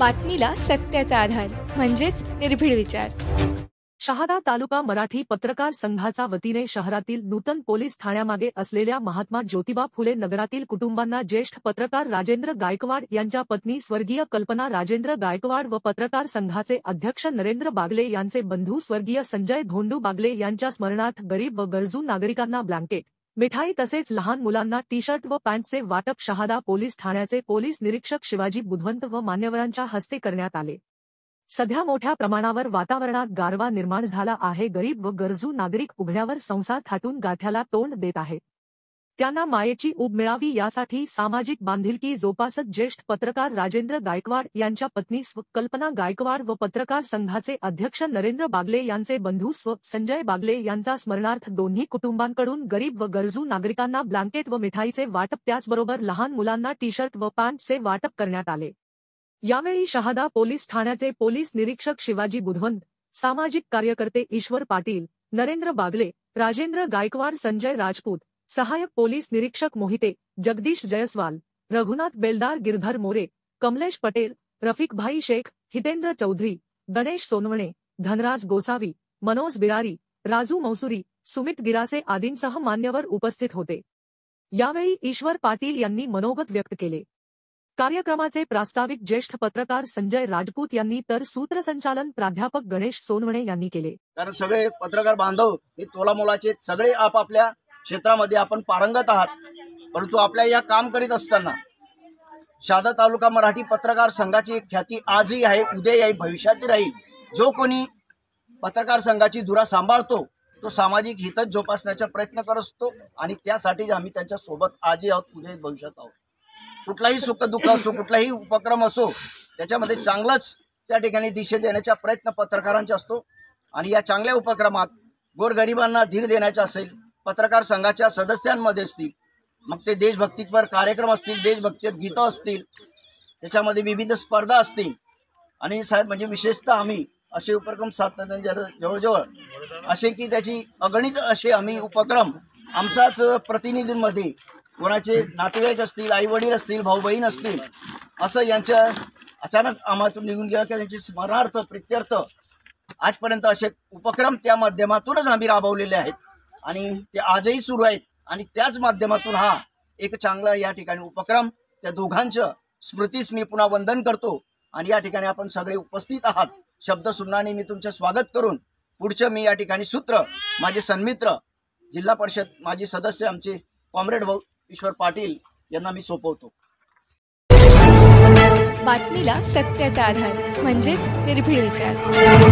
बातमीला सत्याचा आधार. म्हणजेच निर्भीड विचार. शहादा तालुका मराठी पत्रकार संघाचा वतीने शहरातील नूतन पोलीस ठाण्यामागे असलेल्या महात्मा ज्योतिबा फुले नगरातील कुटुंबांना ज्येष्ठ पत्रकार राजेंद्र गायकवाड यांच्या पत्नी स्वर्गीय कल्पना राजेंद्र गायकवाड व पत्रकार संघाचे अध्यक्ष नरेंद्र बागले यांचे बंधू स्वर्गीय संजय धोंडू बागले यांच्या स्मरणार्थ गरीब व गरजू नागरिकांना ब्लँकेट मिठाई तसेच लहान मुलांना टी शर्ट व पॅन्टचे वाटप शहादा पोलीस ठाण्याचे पोलीस निरीक्षक शिवाजी बुधवंत व मान्यवरांच्या हस्ते करण्यात आले. सध्या मोठ्या प्रमाणावर वातावरणात गारवा निर्माण झाला आहे. गरीब व गरजू नागरिक उघड्यावर संसार थाटून गाठ्याला तोंड देत आहेत. त्यांना मायेची ऊब मिळावी यासाठी सामाजिक बांधिलकी जोपासत ज्येष्ठ पत्रकार राजेंद्र गायकवाड यांच्या पत्नी स्व कल्पना गायकवाड व पत्रकार संघाचे अध्यक्ष नरेंद्र बागले यांचे बंधू स्व संजय बागले यांचा स्मरणार्थ दोन्ही कुटुंबांकडून गरीब व गरजू नागरिकांना ब्लँकेट व मिठाईचे वाटप त्याचबरोबर लहान मुलांना टी शर्ट व पॅन्टचे वाटप करण्यात आले. यावेळी शहादा पोलीस ठाण्याचे पोलीस निरीक्षक शिवाजी बुधवंत सामाजिक कार्यकर्ते ईश्वर पाटील नरेंद्र बागले राजेंद्र गायकवाड संजय राजपूत सहायक पोलीस निरीक्षक मोहिते जगदीश जयस्वाल रघुनाथ बेलदार गिरधर मोरे कमलेश पटेल रफिकभाई शेख हितेंद्र चौधरी गणेश सोनवणे धनराज गोसावी मनोज बिरारी राजू मौसुरी सुमित गिरासे आदींसह मान्यवर उपस्थित होते. यावेळी ईश्वर पाटील यांनी मनोगत व्यक्त केले. कार्यक्रमाचे प्रास्ताविक ज्येष्ठ पत्रकार संजय राजपूत यांनी तर सूत्रसंचालन प्राध्यापक गणेश सोनवणे यांनी केले. कारण सगळे पत्रकार बांधव हे तोलामोलाचे सगळे आपापल्या क्षेत्रामध्ये आपण पारंगत आहात परंतु आपल्या या काम करीत असताना शहादा तालुका मराठी पत्रकार संघाची ख्याती आजही आहे उद्याही आहे भविष्यातही राहील. जो कोणी पत्रकार संघाची धुरा सांभाळतो तो सामाजिक हितच जोपासण्याचा प्रयत्न करत असतो आणि त्यासाठीच आम्ही त्यांच्यासोबत आजही आहोत उद्याही भविष्यात आहोत. कुठलाही सुख दुःख असो कुठलाही उपक्रम असो त्याच्यामध्ये चांगलंच त्या ठिकाणी दिशे देण्याचा प्रयत्न पत्रकारांचा असतो. आणि या चांगल्या उपक्रमात गोरगरिबांना धीर देण्याचा असेल पत्रकार संघाच्या सदस्यांमध्ये असतील. मग ते देशभक्तीपर कार्यक्रम असतील देशभक्तीपर गीतं असतील त्याच्यामध्ये विविध स्पर्धा असतील. आणि साहेब म्हणजे विशेषतः आम्ही असे उपक्रम साधतात जवळजवळ असे की त्याची अगणित असे आम्ही उपक्रम आमचाच प्रतिनिधींमध्ये कोणाचे नातेवाईक असतील आईवडील असतील भाऊ बहीण असतील असं यांच्या अचानक आम्हातून निघून गेलं की त्यांचे स्मरणार्थ प्रित्यर्थ आजपर्यंत असे उपक्रम त्या माध्यमातूनच आम्ही राबवलेले आहेत. आणि ते आजही सुरू आहेत. आणि त्याच माध्यमातून हा एक चांगला या ठिकाणी उपक्रम त्या दोघांचं स्मृतीस मी पुन्हा वंदन करतो. आणि या ठिकाणी आपण सगळे उपस्थित आहात. शब्द सुन्नाने मी तुमचं स्वागत करून पुढचं मी या ठिकाणी सूत्र माझे सन्मित्र जिल्हा परिषद माजी सदस्य आमचे कॉम्रेड भाऊ ईश्वर पाटील यांना मी सोपवतो. बातमीला सत्याचा आधार म्हणजेच निर्भीड विचार.